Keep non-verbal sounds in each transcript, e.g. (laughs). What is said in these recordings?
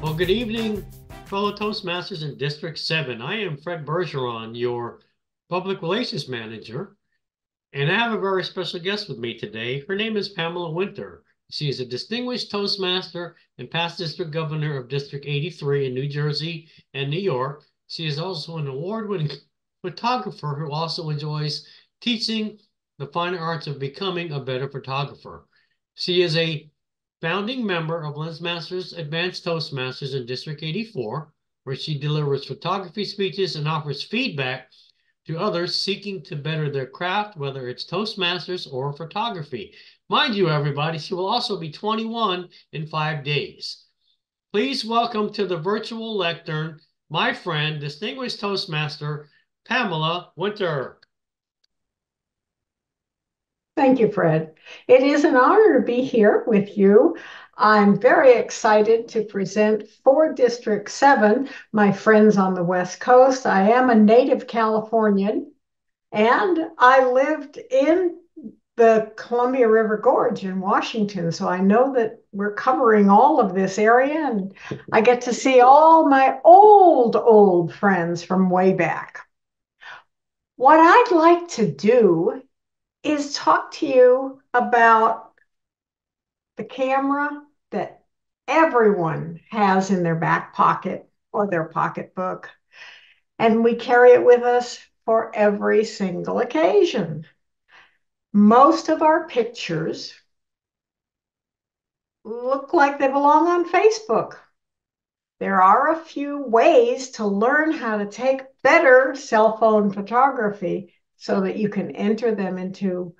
Well, good evening, fellow Toastmasters in District 7. I am Fred Bergeron, your Public Relations Manager, and I have a very special guest with me today. Her name is Pamela Winter. She is a distinguished Toastmaster and past District Governor of District 83 in New Jersey and New York. She is also an award-winning photographer who also enjoys teaching the fine arts of becoming a better photographer. She is a founding member of LensMasters Advanced Toastmasters in District 84, where she delivers photography speeches and offers feedback to others seeking to better their craft, whether it's Toastmasters or photography. Mind you, everybody, she will also be 21 in five days. Please welcome to the virtual lectern my friend, distinguished Toastmaster, Pamela Winter. Thank you, Fred. It is an honor to be here with you. I'm very excited to present for District 7, my friends on the West Coast. I am a native Californian, and I lived in the Columbia River Gorge in Washington, so I know that we're covering all of this area, and I get to see all my old, old friends from way back. What I'd like to do is talk to you about the camera that everyone has in their back pocket or their pocketbook. And we carry it with us for every single occasion. Most of our pictures look like they belong on Facebook. There are a few ways to learn how to take better cell phone photography so that you can enter them into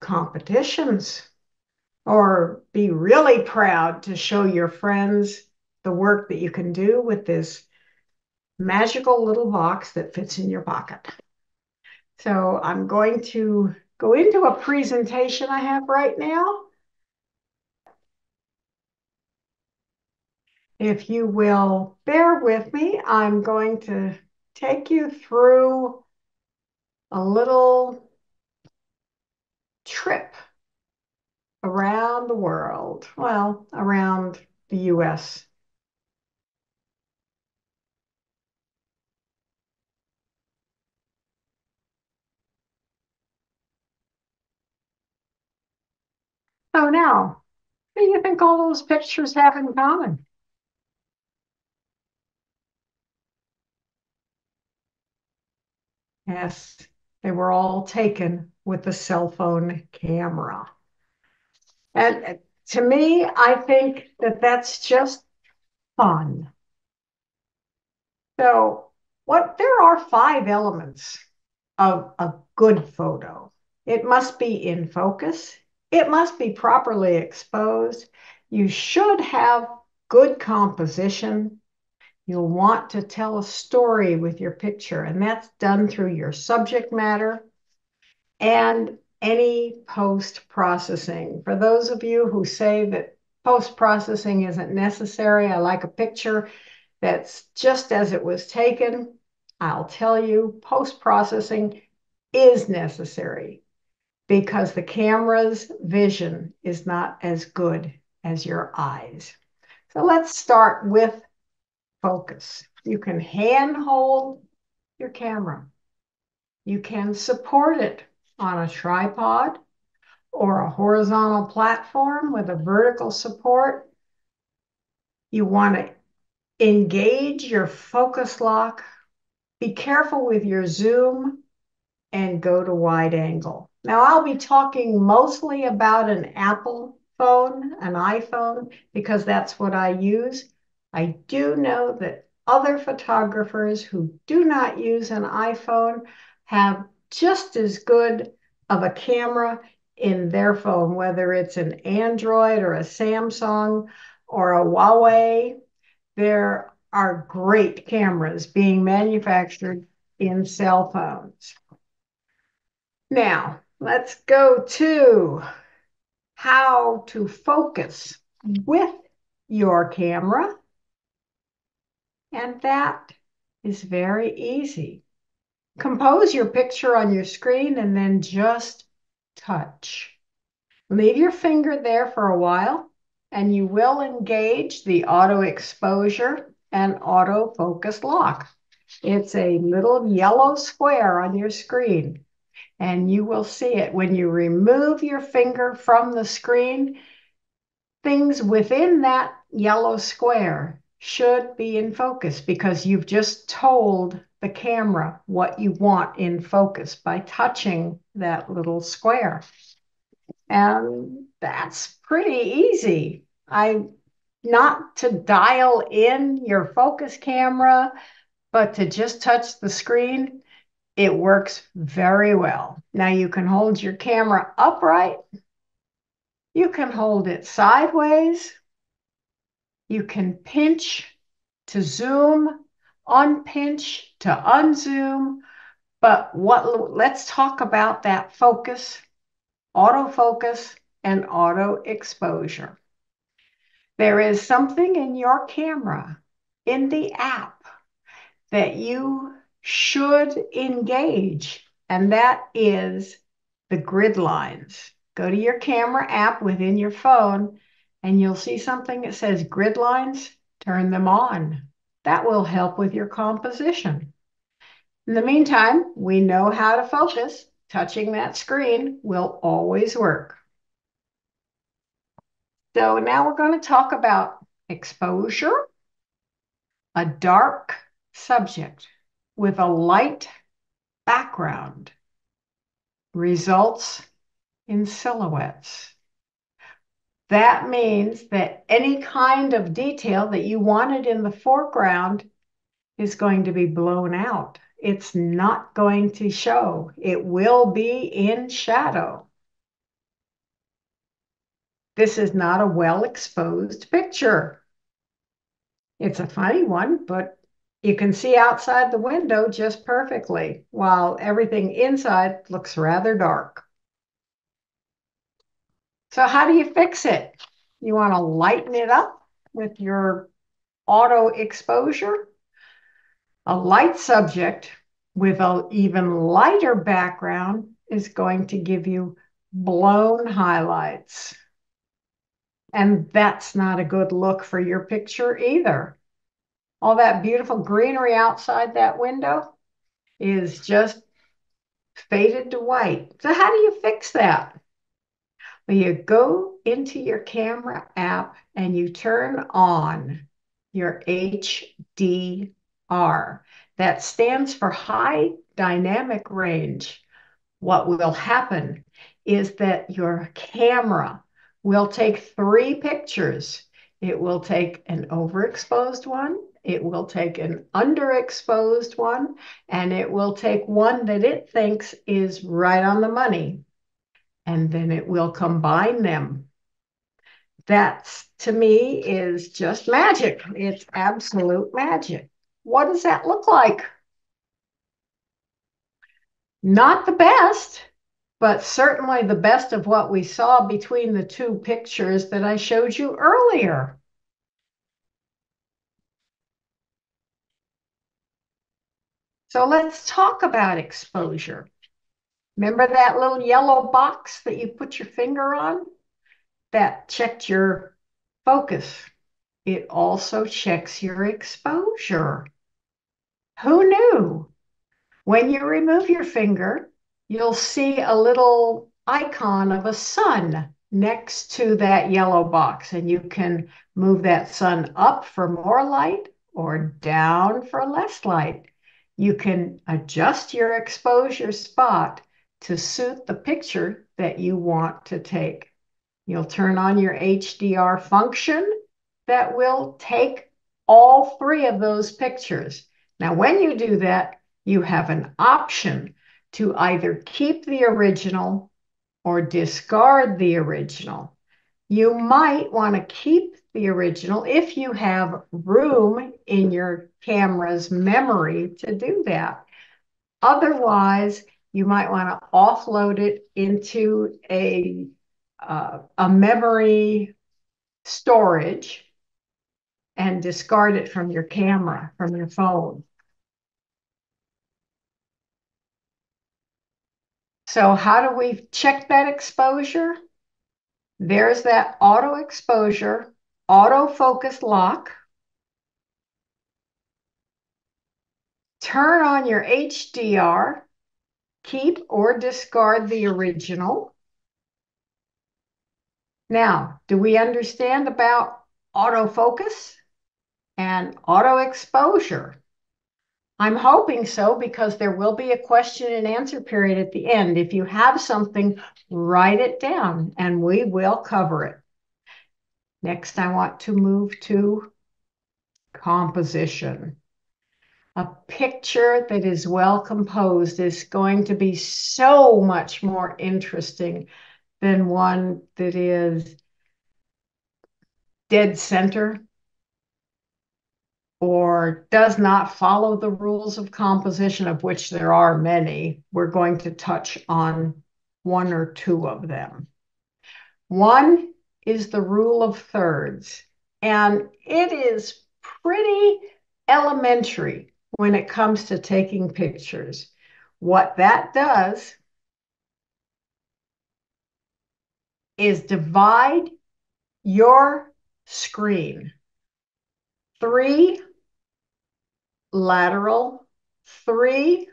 competitions or be really proud to show your friends the work that you can do with this magical little box that fits in your pocket. So I'm going to go into a presentation I have right now. If you will bear with me, I'm going to take you through a little trip around the world, well, around the US. So now, what do you think all those pictures have in common? Yes, they were all taken with a cell phone camera. And to me, I think that that's just fun. So, what there are five elements of a good photo. It must be in focus. It must be properly exposed. You should have good composition. You'll want to tell a story with your picture, and that's done through your subject matter and any post-processing. For those of you who say that post-processing isn't necessary, I like a picture that's just as it was taken. I'll tell you, post-processing is necessary because the camera's vision is not as good as your eyes. So let's start with focus. You can handhold your camera. You can support it on a tripod or a horizontal platform with a vertical support. You want to engage your focus lock. Be careful with your zoom and go to wide angle. Now I'll be talking mostly about an Apple phone, an iPhone, because that's what I use. I do know that other photographers who do not use an iPhone have just as good of a camera in their phone, whether it's an Android or a Samsung or a Huawei. There are great cameras being manufactured in cell phones. Now, let's go to how to focus with your camera. And that is very easy compose your picture on your screen and then just touch. Leave your finger there for a while and you will engage the auto exposure and auto focus lock. It's a little yellow square on your screen, and you will see it when you remove your finger from the screen. Things within that yellow square should be in focus because you've just told the camera what you want in focus by touching that little square. And that's pretty easy. I not to dial in your focus camera, but to just touch the screen, it works very well. Now you can hold your camera upright. You can hold it sideways. You can pinch to zoom, unpinch to unzoom. But what let's talk about that focus, autofocus, and auto exposure. There is something in your camera, in the app, that you should engage, and that is the grid lines. Go to your camera app within your phone and you'll see something that says grid lines, turn them on. That will help with your composition. In the meantime, we know how to focus. Touching that screen will always work. So now we're going to talk about exposure, a dark subject with a light background results in silhouettes. That means that any kind of detail that you wanted in the foreground is going to be blown out. It's not going to show. It will be in shadow. This is not a well exposed picture. It's a funny one, but you can see outside the window just perfectly, while everything inside looks rather dark. So how do you fix it? You want to lighten it up with your auto exposure. A light subject with an even lighter background is going to give you blown highlights. And that's not a good look for your picture either. All that beautiful greenery outside that window is just faded to white. So how do you fix that? You go into your camera app and you turn on your HDR. That stands for high dynamic range. What will happen is that your camera will take three pictures. It will take an overexposed one, it will take an underexposed one, and it will take one that it thinks is right on the money and then it will combine them. That's to me is just magic. It's absolute magic. What does that look like? Not the best, but certainly the best of what we saw between the two pictures that I showed you earlier. So let's talk about exposure. Remember that little yellow box that you put your finger on? That checked your focus. It also checks your exposure. Who knew? When you remove your finger, you'll see a little icon of a sun next to that yellow box, and you can move that sun up for more light or down for less light. You can adjust your exposure spot to suit the picture that you want to take. You'll turn on your HDR function that will take all three of those pictures. Now, when you do that, you have an option to either keep the original or discard the original. You might want to keep the original if you have room in your camera's memory to do that. Otherwise, you might want to offload it into a, uh, a memory storage and discard it from your camera, from your phone. So how do we check that exposure? There's that auto exposure, autofocus lock. Turn on your HDR, keep or discard the original. Now, do we understand about autofocus and auto exposure? I'm hoping so because there will be a question and answer period at the end. If you have something, write it down and we will cover it. Next, I want to move to composition. A picture that is well composed is going to be so much more interesting than one that is dead center or does not follow the rules of composition, of which there are many. We're going to touch on one or two of them. One is the rule of thirds, and it is pretty elementary when it comes to taking pictures. What that does is divide your screen. Three lateral, three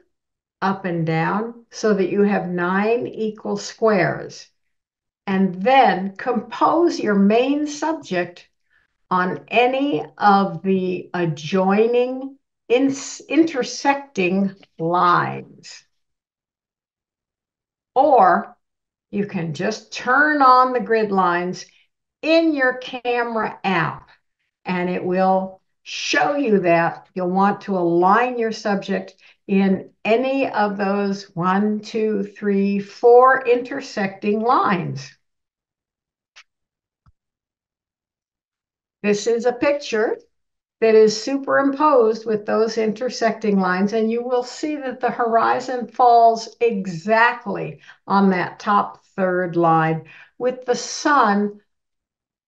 up and down, so that you have nine equal squares. And then compose your main subject on any of the adjoining intersecting lines. Or you can just turn on the grid lines in your camera app and it will show you that. You'll want to align your subject in any of those one, two, three, four intersecting lines. This is a picture that is superimposed with those intersecting lines, and you will see that the horizon falls exactly on that top third line with the sun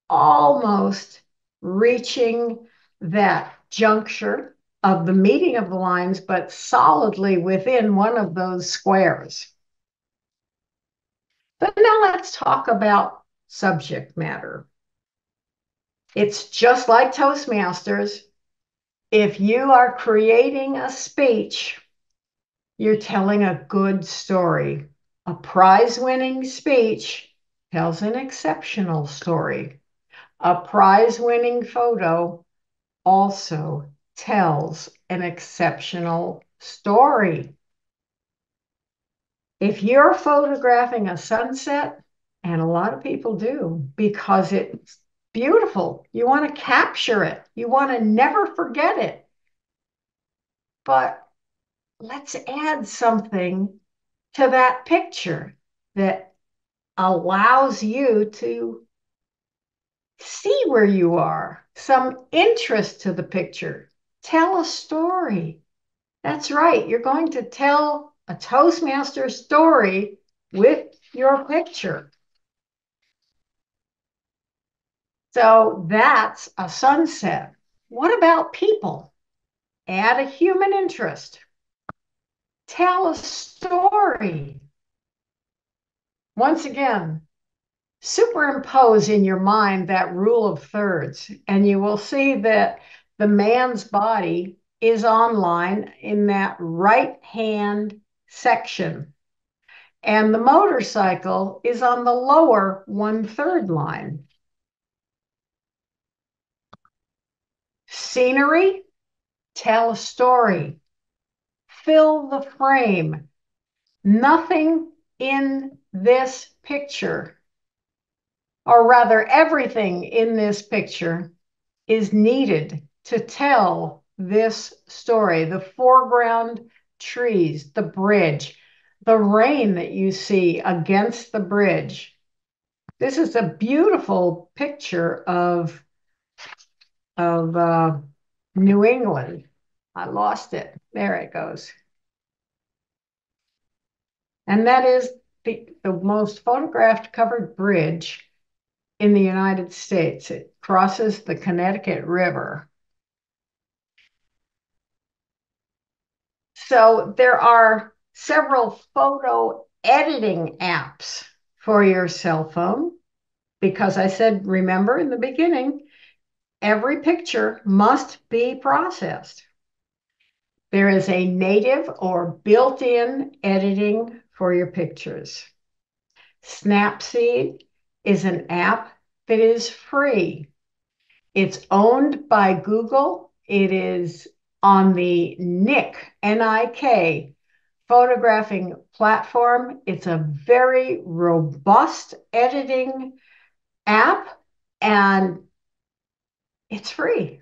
almost reaching that juncture of the meeting of the lines, but solidly within one of those squares. But now let's talk about subject matter. It's just like Toastmasters. If you are creating a speech, you're telling a good story. A prize winning speech tells an exceptional story. A prize winning photo also tells an exceptional story. If you're photographing a sunset, and a lot of people do because it's beautiful, you want to capture it, you want to never forget it. But let's add something to that picture that allows you to see where you are, some interest to the picture. Tell a story. That's right. You're going to tell a Toastmaster story with your picture. So that's a sunset. What about people? Add a human interest. Tell a story. Once again, superimpose in your mind that rule of thirds, and you will see that the man's body is online in that right hand section. And the motorcycle is on the lower one third line. Scenery, tell a story, fill the frame. Nothing in this picture or rather, everything in this picture is needed to tell this story. The foreground trees, the bridge, the rain that you see against the bridge. This is a beautiful picture of, of uh, New England. I lost it. There it goes. And that is the, the most photographed covered bridge in the United States. It crosses the Connecticut River. So there are several photo editing apps for your cell phone. because I said, remember in the beginning, every picture must be processed. There is a native or built-in editing for your pictures. Snapseed is an app that is free. It's owned by Google. It is on the Nik, N-I-K, photographing platform. It's a very robust editing app and it's free.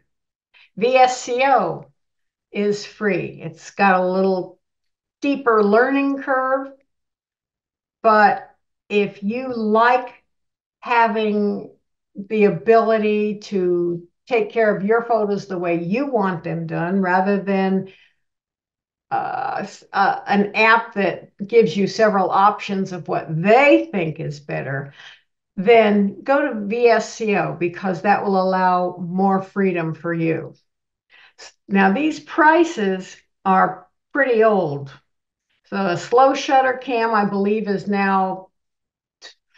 VSCO is free. It's got a little deeper learning curve, but if you like having the ability to take care of your photos the way you want them done rather than uh, uh, an app that gives you several options of what they think is better, then go to VSCO because that will allow more freedom for you. Now, these prices are pretty old. So a slow shutter cam, I believe, is now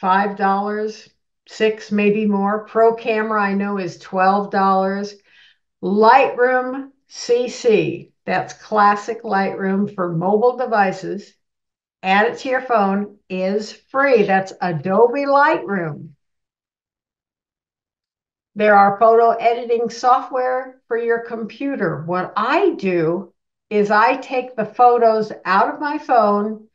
$5, six, maybe more. Pro camera, I know, is $12. Lightroom CC, that's classic Lightroom for mobile devices. Add it to your phone, is free. That's Adobe Lightroom. There are photo editing software for your computer. What I do is I take the photos out of my phone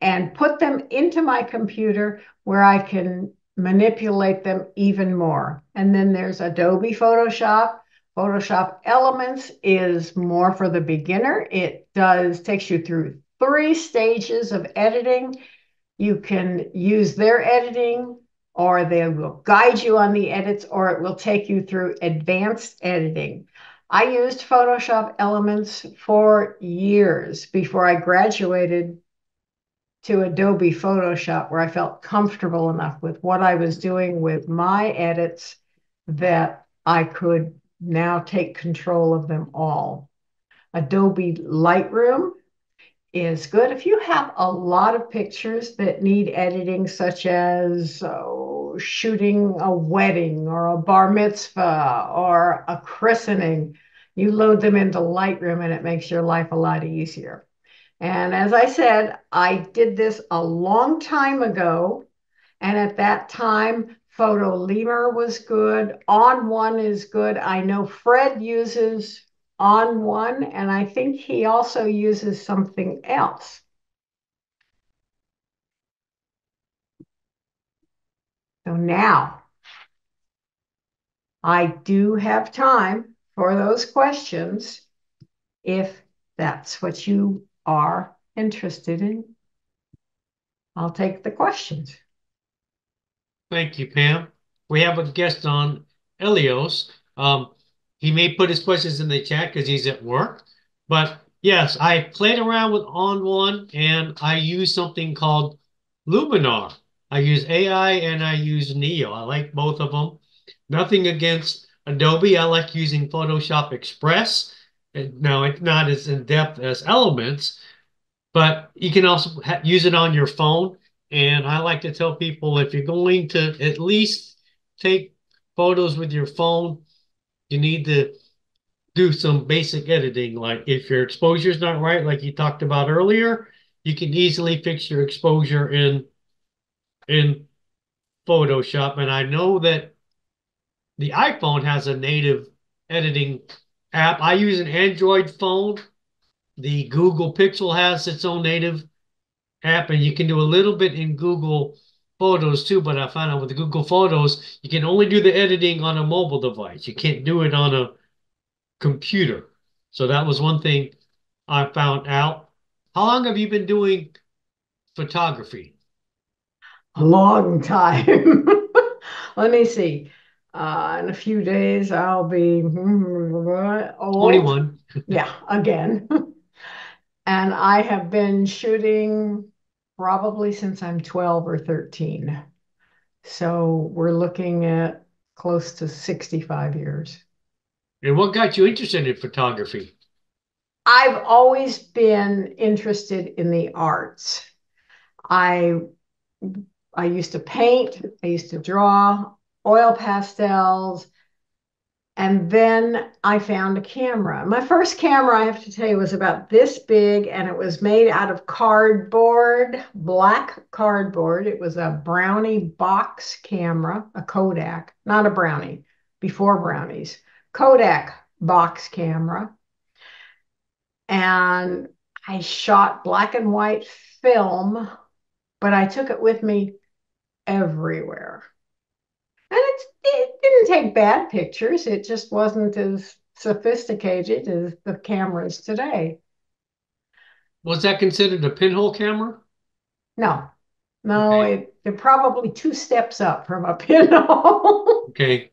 and put them into my computer where I can manipulate them even more. And then there's Adobe Photoshop. Photoshop Elements is more for the beginner. It does takes you through three stages of editing. You can use their editing or they will guide you on the edits or it will take you through advanced editing. I used Photoshop Elements for years before I graduated to Adobe Photoshop where I felt comfortable enough with what I was doing with my edits that I could now take control of them all. Adobe Lightroom is good. If you have a lot of pictures that need editing, such as oh, shooting a wedding or a bar mitzvah or a christening, you load them into Lightroom and it makes your life a lot easier. And as I said, I did this a long time ago. And at that time, Photolemur was good. On1 is good. I know Fred uses On1, and I think he also uses something else. So now I do have time for those questions if that's what you are interested in. I'll take the questions. Thank you, Pam. We have a guest on, Elios. Um, he may put his questions in the chat because he's at work. But yes, I played around with On1 and I use something called Luminar. I use AI and I use Neo. I like both of them. Nothing against Adobe. I like using Photoshop Express now, it's not as in depth as Elements, but you can also use it on your phone. And I like to tell people if you're going to at least take photos with your phone, you need to do some basic editing. Like if your exposure is not right, like you talked about earlier, you can easily fix your exposure in in Photoshop. And I know that the iPhone has a native editing app. I use an Android phone. The Google Pixel has its own native app, and you can do a little bit in Google Photos too. But I found out with the Google Photos, you can only do the editing on a mobile device. You can't do it on a computer. So that was one thing I found out. How long have you been doing photography? A long time. (laughs) Let me see. Uh, in a few days, I'll be old. 21. yeah, again. (laughs) and I have been shooting probably since I'm 12 or 13. So we're looking at close to 65 years. And what got you interested in photography? I've always been interested in the arts. I I used to paint, I used to draw oil pastels, and then I found a camera. My first camera, I have to tell you, was about this big and it was made out of cardboard, black cardboard. It was a Brownie box camera, a Kodak, not a Brownie, before Brownies, Kodak box camera. And I shot black and white film, but I took it with me everywhere. And it, it didn't take bad pictures. It just wasn't as sophisticated as the cameras today. Was that considered a pinhole camera? No, no, okay. it, they're probably two steps up from a (laughs) pinhole. okay.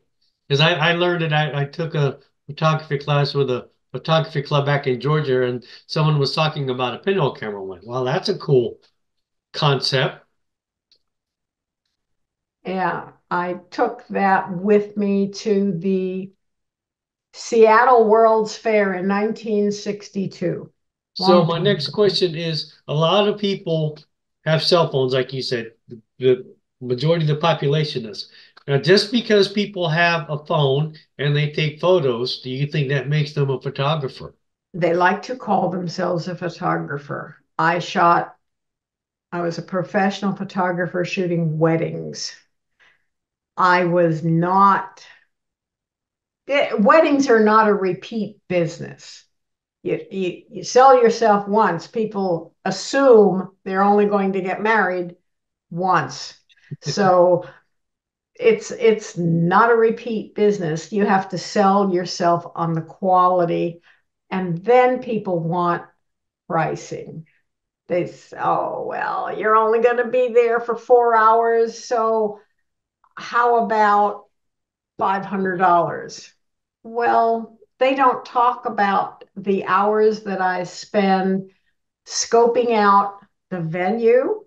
Because I, I learned it. I, I took a photography class with a photography club back in Georgia, and someone was talking about a pinhole camera. I went, well, that's a cool concept. Yeah, I took that with me to the Seattle World's Fair in 1962. So my next question is, a lot of people have cell phones, like you said, the majority of the population does. Now, just because people have a phone and they take photos, do you think that makes them a photographer? They like to call themselves a photographer. I shot, I was a professional photographer shooting weddings. I was not, it, weddings are not a repeat business. You, you, you sell yourself once, people assume they're only going to get married once. (laughs) so it's it's not a repeat business. You have to sell yourself on the quality, and then people want pricing. They say, oh well, you're only going to be there for four hours, so how about $500? Well, they don't talk about the hours that I spend scoping out the venue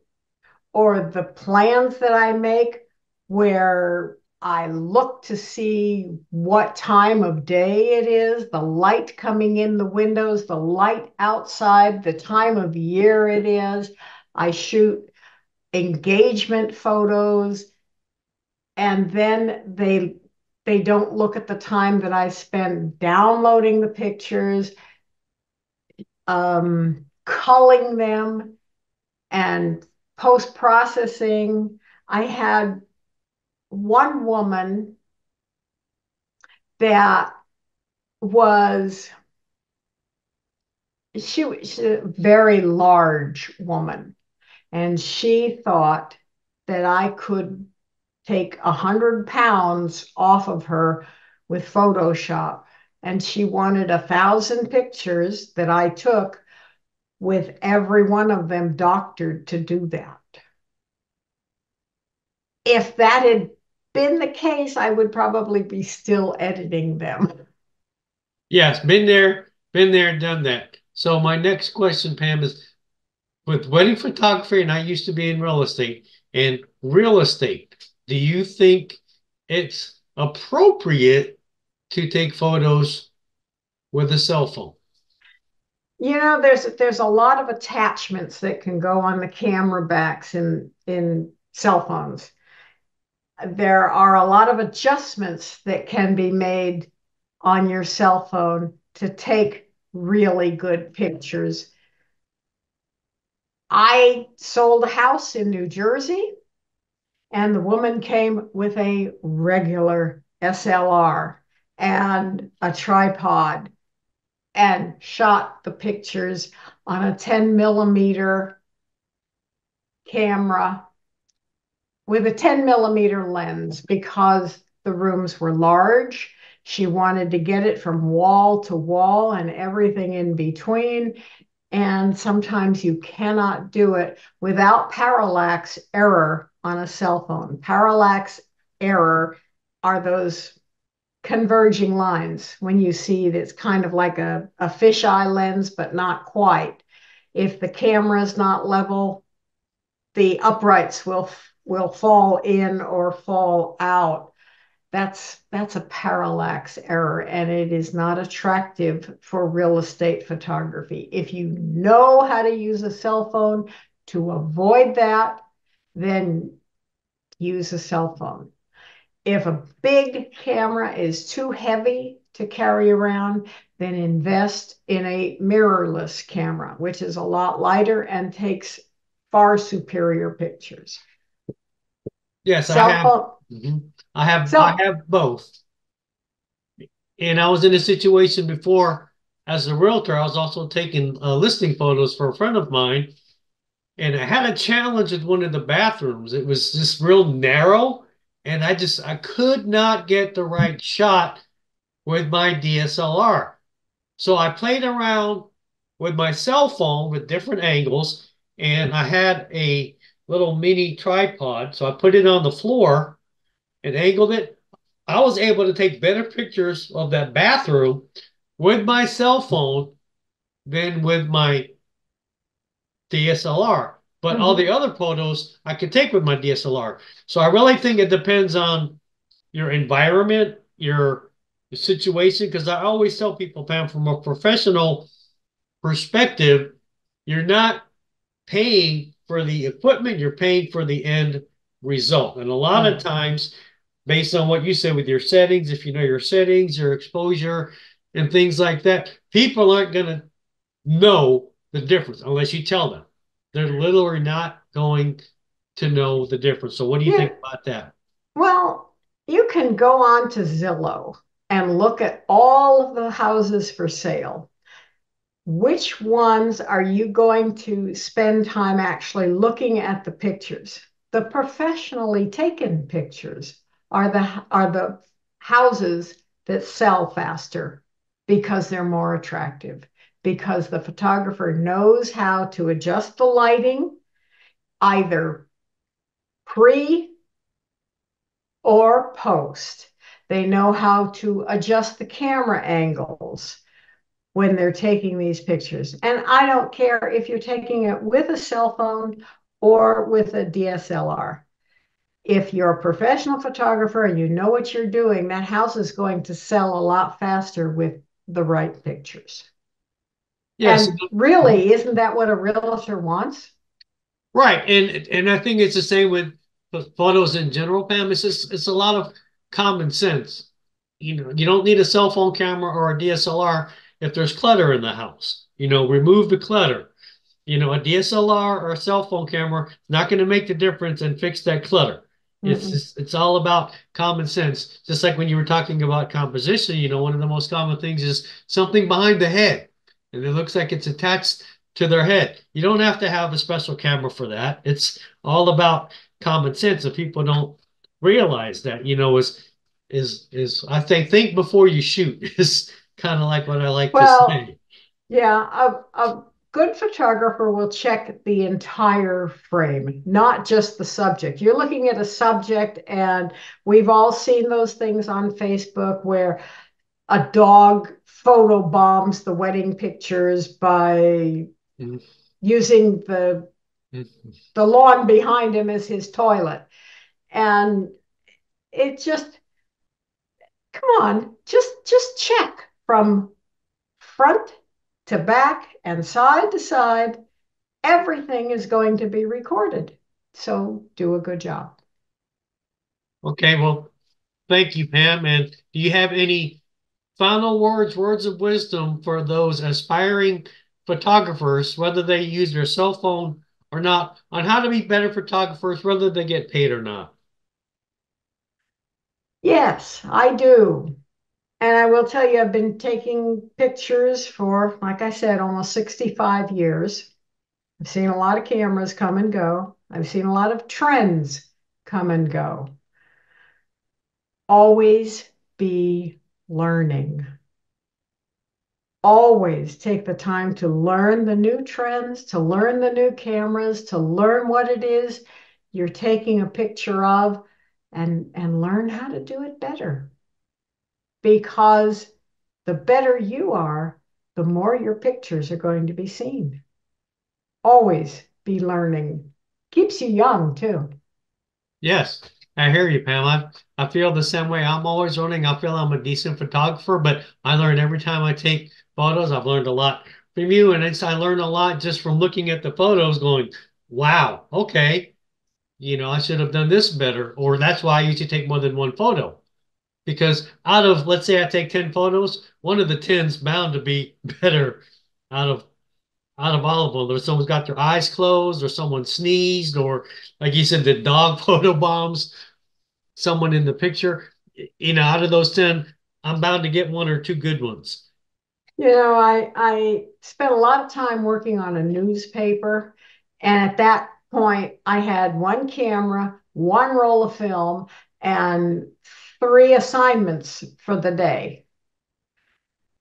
or the plans that I make where I look to see what time of day it is, the light coming in the windows, the light outside, the time of year it is. I shoot engagement photos and then they they don't look at the time that I spend downloading the pictures, um, culling them, and post processing. I had one woman that was she was a very large woman and she thought that I could take a hundred pounds off of her with Photoshop. And she wanted a thousand pictures that I took with every one of them doctored to do that. If that had been the case, I would probably be still editing them. Yes, been there, been there, done that. So my next question, Pam, is with wedding photography, and I used to be in real estate, and real estate, do you think it's appropriate to take photos with a cell phone? You know, there's there's a lot of attachments that can go on the camera backs in in cell phones. There are a lot of adjustments that can be made on your cell phone to take really good pictures. I sold a house in New Jersey and the woman came with a regular SLR and a tripod and shot the pictures on a 10 millimeter camera with a 10 millimeter lens because the rooms were large. She wanted to get it from wall to wall and everything in between. And sometimes you cannot do it without parallax error on a cell phone. Parallax error are those converging lines when you see it's kind of like a, a fisheye lens, but not quite. If the camera is not level, the uprights will will fall in or fall out. That's that's a parallax error, and it is not attractive for real estate photography. If you know how to use a cell phone to avoid that, then use a cell phone. If a big camera is too heavy to carry around, then invest in a mirrorless camera, which is a lot lighter and takes far superior pictures. Yes, Cell I have. phone, Mhm. I have. I have both. And I was in a situation before as a realtor. I was also taking uh, listing photos for a friend of mine, and I had a challenge with one of the bathrooms. It was just real narrow, and I just I could not get the right shot with my DSLR. So I played around with my cell phone with different angles, and I had a little mini tripod. So I put it on the floor and angled it. I was able to take better pictures of that bathroom with my cell phone than with my DSLR. But all mm-hmm. the other photos I could take with my DSLR. So I really think it depends on your environment, your, your situation. Because I always tell people, Pam, from a professional perspective, you're not paying for the equipment, you're paying for the end result. And a lot of mm. times, based on what you said with your settings, if you know your settings, your exposure, and things like that, people aren't going to know the difference unless you tell them. They're literally not going to know the difference. So, what do you Yeah. think about that? well, you can go on to Zillow and look at all of the houses for sale. Which ones are you going to spend time actually looking at the pictures? The professionally taken pictures are the are the houses that sell faster because they're more attractive, because the photographer knows how to adjust the lighting either pre or post. They know how to adjust the camera angles when they're taking these pictures. And I don't care if you're taking it with a cell phone or with a DSLR. If you're a professional photographer and you know what you're doing, that house is going to sell a lot faster with the right pictures. Yes, And really, isn't that what a realtor wants? right. And and I think it's the same with photos in general, Pam. It's just it's a lot of common sense. You know, you don't need a cell phone camera or a DSLR if there's clutter in the house. You know, remove the clutter. You know, a DSLR or a cell phone camera is not going to make the difference and fix that clutter. Mm-hmm. It's Mm-mm. just, it's all about common sense. Just like when you were talking about composition, you know, one of the most common things is something behind the head, and it looks like it's attached to their head. You don't have to have a special camera for that. It's all about common sense. If people don't realize that, you know, is is is I think think before you shoot (laughs) is kind of like what I like Well, to say. Yeah, a, a good photographer will check the entire frame, not just the subject. You're looking at a subject, and we've all seen those things on Facebook where a dog photo bombs the wedding pictures by Mhm. using the the lawn behind him as his toilet. And it just, come on, just just check from front to back and side to side. Everything is going to be recorded. So do a good job. Okay, well, thank you, Pam. And do you have any final words, words of wisdom for those aspiring photographers, whether they use their cell phone or not, on how to be better photographers, whether they get paid or not? Yes, I do. And I will tell you, I've been taking pictures for, like I said, almost 65 years. I've seen a lot of cameras come and go. I've seen a lot of trends come and go. Always be learning. Always take the time to learn the new trends, to learn the new cameras, to learn what it is you're taking a picture of, and, and learn how to do it better. Because the better you are, the more your pictures are going to be seen. Always be learning. Keeps you young too. Yes, I hear you, Pam. I, I feel the same way. I'm always learning. I feel I'm a decent photographer, but I learn every time I take photos. I've learned a lot from you, and it's, I learn a lot just from looking at the photos, going, wow, okay. you know, I should have done this better, or that's why I to take more than one photo. Because out of, let's say I take 10 photos, one of the 10's bound to be (laughs) better out of out of all of them. Or someone's got their eyes closed, or someone sneezed, or like you said, the dog (laughs) photo bombs someone in the picture. You know, out of those 10, I'm bound to get one or two good ones. You know, I I spent a lot of time working on a newspaper, and at that point, I had one camera, one roll of film, and three assignments for the day.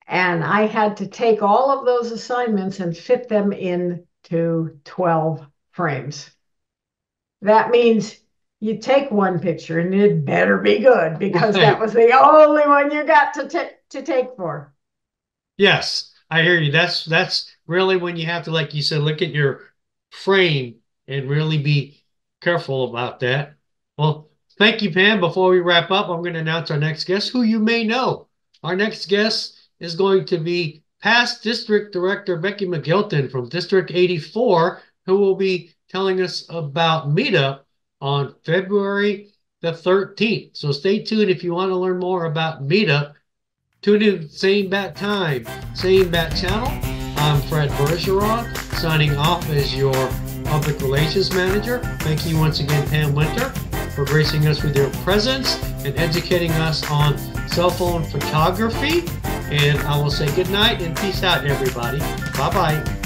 And I had to take all of those assignments and fit them into 12 frames. That means you take one picture and it better be good because that (laughs) was the only one you got to, t- to take for. Yes, I hear you. That's that's really when you have to, like you said, look at your frame and really be careful about that. Well, thank you, Pam. Before we wrap up, I'm going to announce our next guest, who you may know. Our next guest is going to be past District Director Becky McGilton from District 84, who will be telling us about Meetup on February the 13th. So stay tuned if you want to learn more about Meetup Tune in same bat time, same bat channel. I'm Fred Bergeron, signing off as your Public Relations Manager. Thank you once again, Pam Winter, for gracing us with your presence and educating us on cell phone photography. And I will say good night and peace out, everybody. Bye bye.